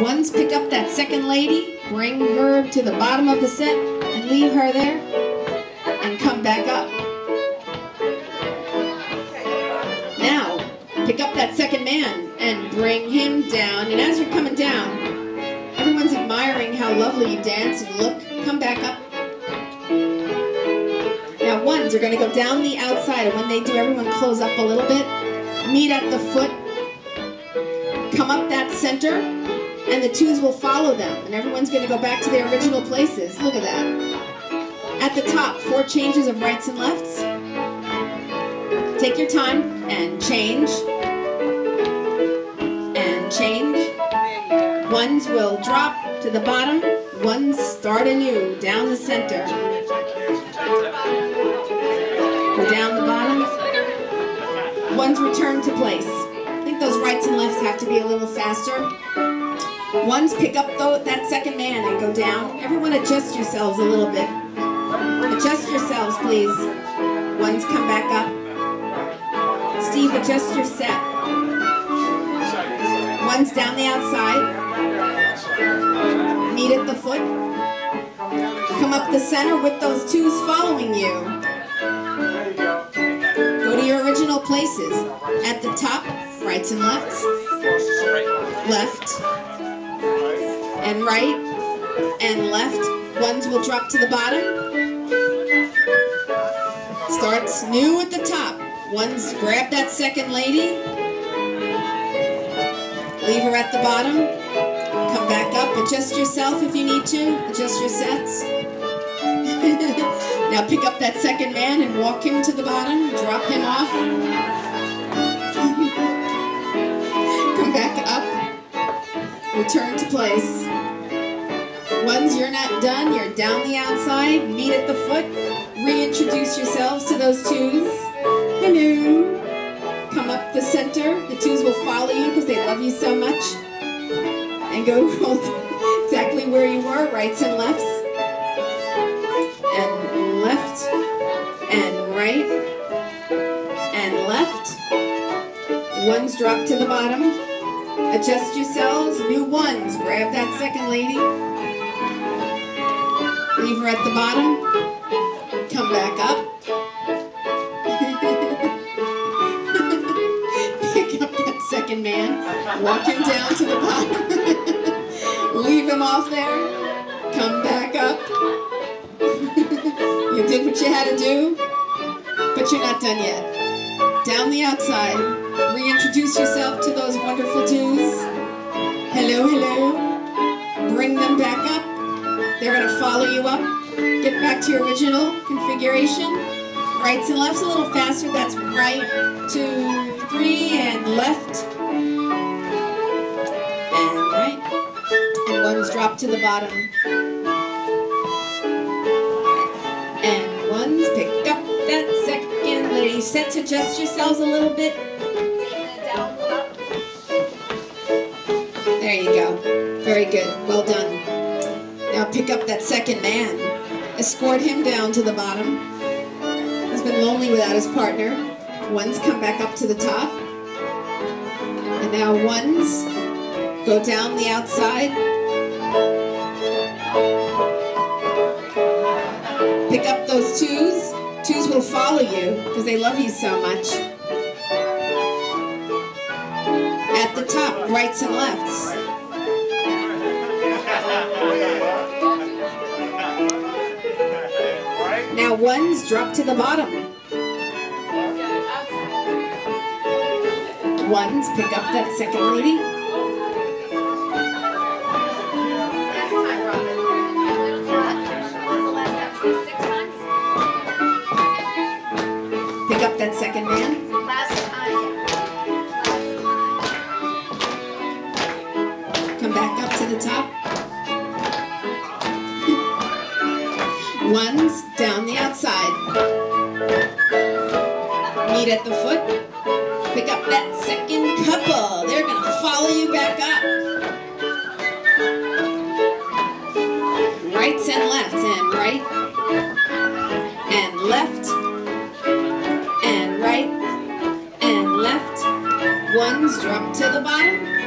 Ones pick up that second lady, bring her to the bottom of the set, and leave her there, and come back up. Now, pick up that second man and bring him down. And as you're coming down, everyone's admiring how lovely you dance and look. Come back up. Now, ones are going to go down the outside, and when they do, everyone close up a little bit. Meet at the foot. Come up that center, and the twos will follow them, and everyone's going to go back to their original places. Look at that. At the top, four changes of rights and lefts. Take your time and change. And change. Ones will drop to the bottom. Ones start anew down the center. Go down the bottom. Ones return to place. I think those rights and lefts have to be a little faster. Ones pick up though, that second man and go down. Everyone adjust yourselves a little bit. Adjust yourselves, please. Ones come back up. Steve, adjust your set. One's down the outside. Meet at the foot. Come up the center with those twos following you. Go to your original places. At the top, rights and lefts. Left. And right. And left. Ones will drop to the bottom. Starts new at the top. Ones grab that second lady. Leave her at the bottom. Come back up. Adjust yourself if you need to. Adjust your sets. now pick up that second man and walk him to the bottom. Drop him off. Return to place. Once you're not done, you're down the outside. Meet at the foot. Reintroduce yourselves to those twos. Hello. Come up the center. The twos will follow you because they love you so much. And go exactly where you were, rights and lefts. And left. And right. And left. Ones drop to the bottom. Adjust yourselves. New ones. Grab that second lady. Leave her at the bottom. Come back up. Pick up that second man. Walk him down to the bottom. Leave him off there. Come back up. you did what you had to do, but you're not done yet. Down the outside. Reintroduce yourself to those wonderful twos. Hello, hello. Bring them back up. They're going to follow you up. Get back to your original configuration. Right and lefts a little faster. That's right, two, three, and left. And right. And ones drop to the bottom. And ones pick up that second lady. Set to adjust yourselves a little bit. There you go. Very good. Well done. Now pick up that second man. Escort him down to the bottom. He's been lonely without his partner. Ones come back up to the top. And now ones go down the outside. Pick up those twos. Twos will follow you because they love you so much. At the top, rights and lefts. Now ones drop to the bottom. Ones pick up that second lady. Pick up that second man. Come back up to the top. Ones down the outside. Meet at the foot. Pick up that second couple. They're going to follow you back up. Rights and lefts, and right, and left, and right, and left. Ones drop to the bottom.